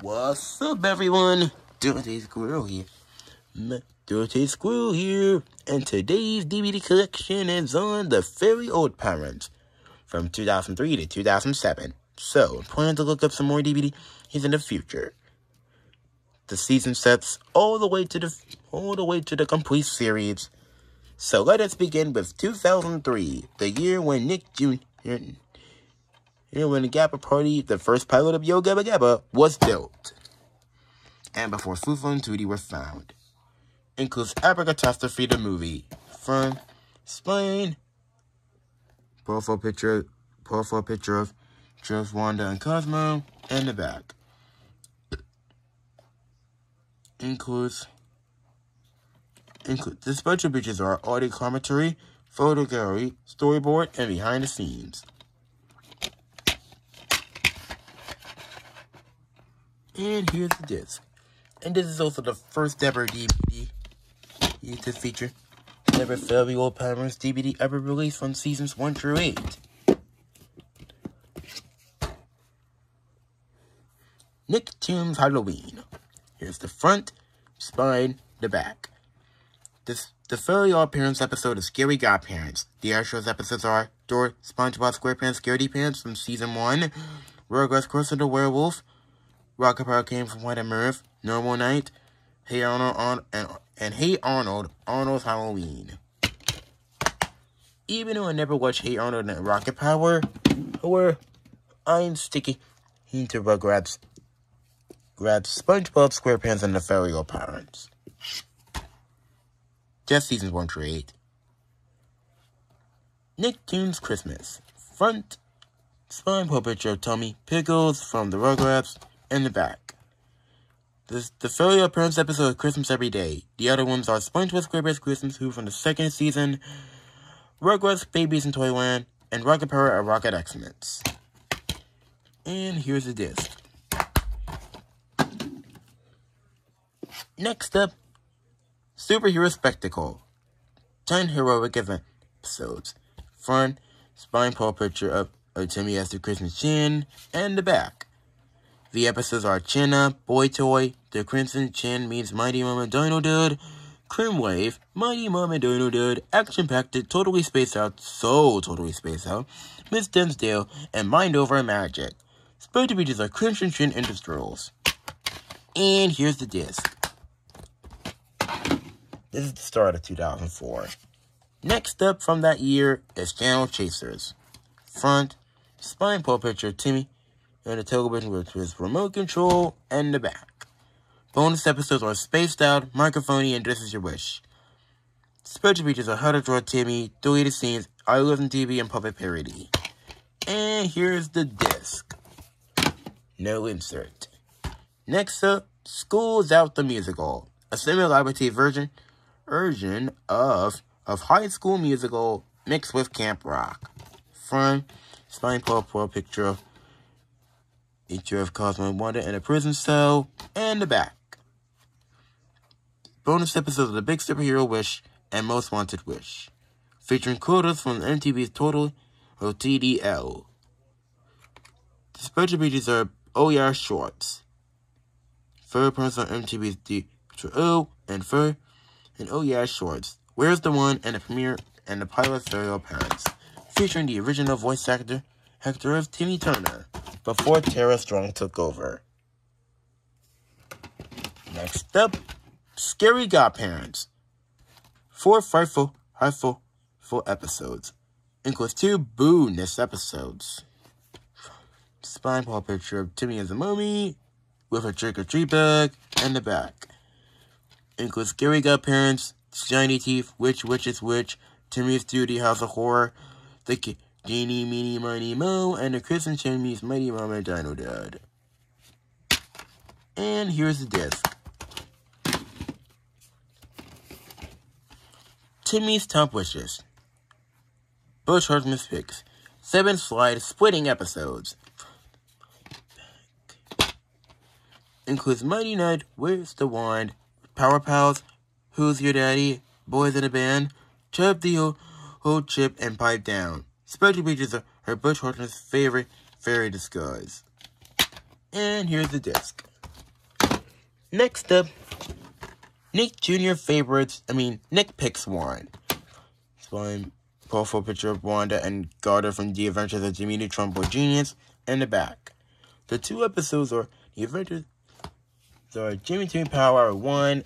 What's up, everyone? Dorothy Squirrel here. Dorothy Squirrel here, and today's DVD collection is on the Very Old Parents from 2003 to 2007. So, plan to look up some more DVD he's in the future. The season sets all the way to the all the way to the complete series. So let us begin with 2003, the year when Nick Jr. when the Gabba Party, the first pilot of Yo Gabba Gabba, was built and before Foofa and Toodee were found. Includes Abracatastrophe the movie. From Spain. Profile picture profile picture of just Wanda and Cosmo and the back. Includes include this bunch of pictures are audio commentary, photo gallery, storyboard, and behind the scenes. And here's the disc. And this is also the first ever DVD to feature ever Fairly Odd Parents DVD ever released from seasons 1 through 8. Nicktoons Halloween. Here's the front, spine, the back. This the Fairly Odd Parents episode is Scary Godparents. The actual episodes are Door, SpongeBob SquarePants, Scaredy Pants from season 1, Rugrats Curse of the Werewolf, Rocket Power came from White Merv, Normal Night, Hey Arnold, and, and Hey Arnold, Arnold's Halloween. Even though I never watched Hey Arnold and Rocket Power, however, I'm sticking into Rugrats, grabs SpongeBob SquarePants and the Fairy Parents. Just seasons 1 through 8. Nicktoons Christmas. Front, spine puppet show Tommy Pickles from the Rugrats, in the back. This, the Fairy Parents episode of Christmas Every Day. The other ones are SpongeBob SquarePants Christmas Who from the second season, Rugrats Babies in Toyland, and Rocket Power at Rocket Excellence. And here's the disc. Next up, Superhero Spectacle. 10 heroic event episodes. Front, spine paw picture of Timmy as the Christmas chin, and the back. The episodes are Chin Up, Boy Toy, The Crimson Chin meets Mighty Mama Dino Dude, Crim Wave, Mighty Mama Dino Dude, Action Packed, Totally Spaced Out, So Totally Spaced Out, Miss Dimmsdale, and Mind Over Magic. Supposed to be just a Crimson Chin Industrials. And here's the disc. This is the start of 2004. Next up from that year is Channel Chasers. Front, spine pull picture Timmy and the television with his remote control and the back. Bonus episodes are Spaced Out, Microphony, and This Is Your Wish. Special features are How to Draw Timmy, Deleted Scenes, I Live in TV, and Puppet Parody. And here's the disc. No insert. Next up, School's Out the Musical. A semi-liberty version version of of High School Musical mixed with Camp Rock. From Spine Paw Paw picture Picture of Cosmo and in a prison cell, and the back. Bonus episodes of The Big Superhero Wish and Most Wanted Wish, featuring quotas from MTV's Total or TDL. The special features are Oh Yeah Shorts, Fur appearance on MTV's D O oh, and Fur, and Oh Yeah Shorts, Where's the One, and the premiere and the pilot serial parents, featuring the original voice actor, Hector of Timmy Turner before Tara Strong took over. Next up, Scary Godparents. Four frightful, frightful, full episodes. Includes two boo-ness episodes. Spine paw picture of Timmy as a mummy with a trick or treat bag and the back. Includes Scary Godparents, Shiny Teeth, which Witch, Witch's Witch, Timmy's Duty, House of Horror, The Genie, Meanie, Miny, Mo, and the Chris and Chimmy's Mighty Mama Dino Dad. And here's the disc. Timmy's Top Wishes. Butch Hartman's Picks. Seven slide splitting episodes. Includes Mighty Knight, Where's the Wand, Power Pals, Who's Your Daddy, Boys in a Band, Chub the Old Chip, and Pipe Down. Special features are her Butch Hartman's favorite fairy disguise. And here's the disc. Next up, Nick Jr. favorites, I mean, Nick picks one. Spine profile picture of Wanda and Goddard from The Adventures of Jimmy Neutron Boy Genius in the back. The two episodes are The Adventures are Jimmy Timmy Power 1,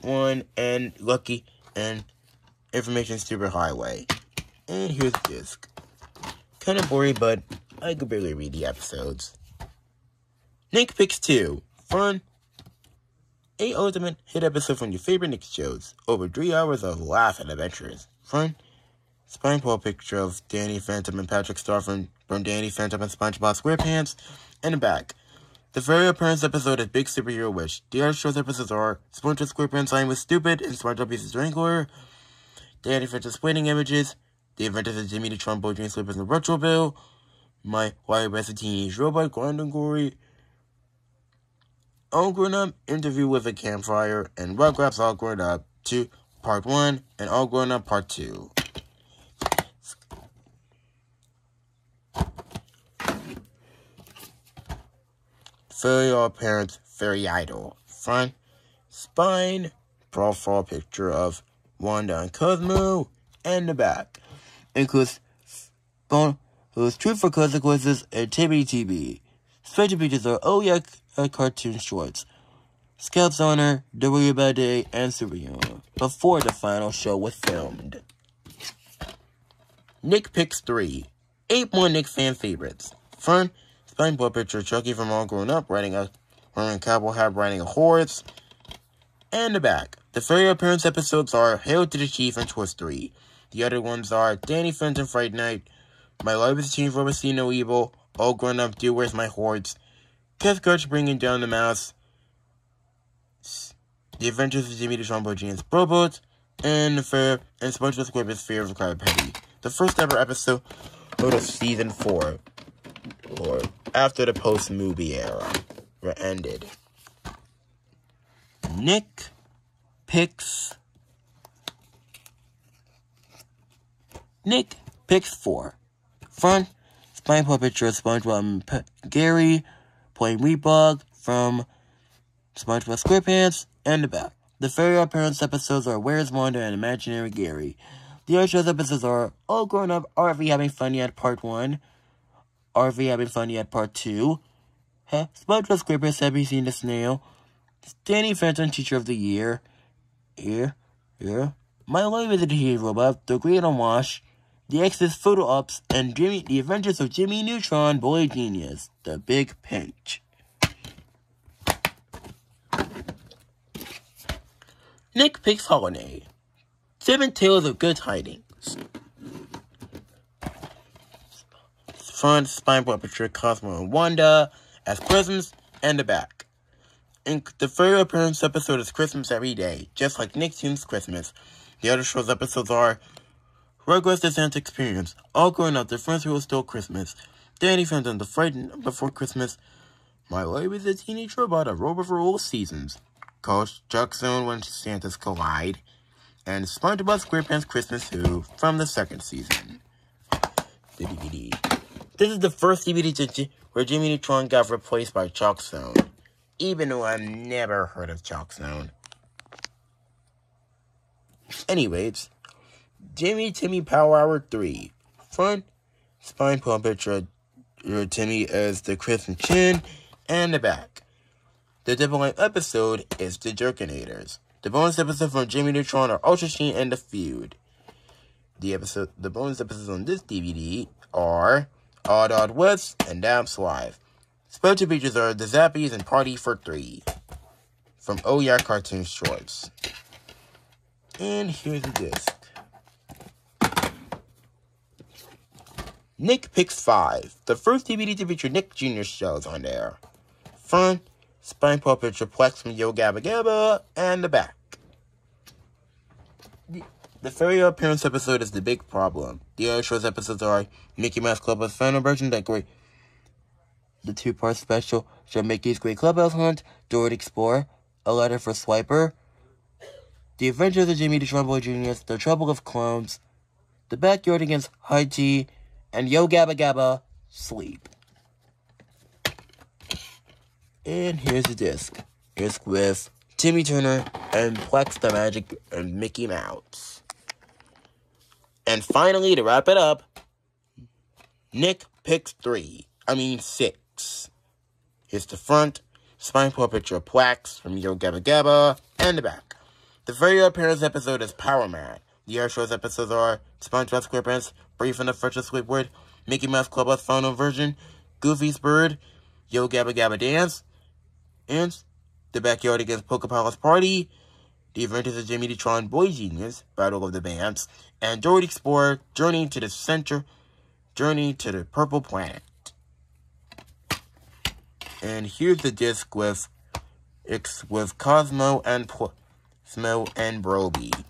1 and Lucky and Information Super Highway. And here's the disc. Kind of boring, but I could barely read the episodes. Nick Picks 2. Fun. A ultimate hit episode from your favorite Nick shows. Over three hours of laugh and adventures. Fun. Spine Paw picture of Danny Phantom and Patrick Star from, from Danny Phantom and SpongeBob SquarePants. And back. The very appearance episode is Big Superhero Wish. The other show's episodes are SpongeBob SquarePants Sign was Stupid and SpongeBob Pieces Wrangler. Danny Phantom's Waiting Images. The Adventures of Jimmy the Boy Dream Slippers and Retro Bill. My Why Best Teenage Robot Grand Gory. All Grown Up Interview with a Campfire and Rugrats All Grown Up 2 Part 1 and All Grown Up Part 2. Fairy All Parents Fairy Idol. Front, spine, profile picture of Wanda and Cosmo, and the back. Includes bone, whose Truth for Consequences and Timmy TV. Special features are Oh Yeah uh, cartoon shorts. Scouts Honor, W by Day, and Superhero. Before the final show was filmed. Nick picks three. Eight more Nick fan favorites. Fern, ball picture Chucky from All Grown Up riding a wearing a cowboy hat riding a horse. And the back. The fairy appearance episodes are Hail to the Chief and Twist 3. The other ones are Danny Fenton Fright Night, My Life is a Team for See No Evil, All Grown Up Do Where's My Hordes, Kev Coach bringing down the mouse, The Adventures of Jimmy Neutron Boy Genius Robot, and the Fair and SpongeBob SquarePants Fear of Krabby Patty. The first ever episode of season four, or after the post movie era, were ended. Nick picks. Nick picks four. Front, spine puppetry SpongeBob and P Gary playing Meatbug from SpongeBob SquarePants, and the back. The fairy appearance episodes are Where's Wanda and Imaginary Gary. The other shows episodes are All Grown Up, RV Having Fun Yet Part 1, RV Having Fun Yet Part 2, huh? SpongeBob SquarePants Have You Seen the Snail, Danny Phantom Teacher of the Year, here, here, My Life as a Teenage Robot, The Great Unwash, The Exodus Photo Ops, and Jimmy, The Adventures of Jimmy Neutron, Boy Genius, The Big Pinch. Nick picks Holiday. Seven Tales of Good Tidings. Front spine puppetry Cosmo and Wanda as Christmas and the back. In the third appearance episode is Christmas every day, just like Nicktoons Christmas. The other show's episodes are Rugrats The Santa Experience, All Grown Up, The Friends Who Steal Christmas, Danny Phantom, The Frightened Before Christmas, My Life is a Teenage Robot, A Robot for All Seasons, Chalk Zone When Santas Collide, and SpongeBob SquarePants Christmas Who from the second season. DVD. This is the first DVD where Jimmy Neutron got replaced by Chalk Zone, even though I've never heard of Chalk Zone. Anyways, Jimmy Timmy Power Hour 3. Front, spine pump picture Timmy as the Christmas chin, and the back. The double episode is The Jerkinators. The bonus episode from Jimmy Neutron are Ultra Sheen and The Feud. The episode, the bonus episodes on this DVD are Odd Odd West and Damn Live. Special features are The Zappies and Party for Three from Oh Yeah Cartoon Shorts. And here's the disc. Nick Picks 5, the first DVD to feature Nick Jr. shows on there. Front, Spine Paw Picture Plex from Yo Gabba Gabba, and the back. The, fairy appearance episode is the big problem. The other show's episodes are Mickey Mouse Clubhouse Final Version, that great. The two-part special show Great Clubhouse Hunt, Dora Explorer, A Letter for Swiper, The Adventures of Jimmy the Boy Jr., The Trouble of Clones, The Backyardigans High Tea, and Yo Gabba Gabba, Sleep. And here's the disc. disc with Timmy Turner and Plex the Magic and Mickey Mouse. And finally, to wrap it up, Nick picks three. I mean six. Here's the front, spine picture of Plex from Yo Gabba Gabba, and the back. The very appearance episode is Power Man. The air shows episodes are SpongeBob SquarePants, Brave and the Fresh Squidward, Mickey Mouse Clubhouse Final Version, Goofy's Bird, Yo Gabba Gabba Dance, and The Backyardigans Pokepalace Party, The Adventures of Jimmy Neutron Boy Genius, Battle of the Bands, and Droid Explorer, Journey to the Center, Journey to the Purple Planet. And here's the disc with, it's with Cosmo and Cosmo and Brobee.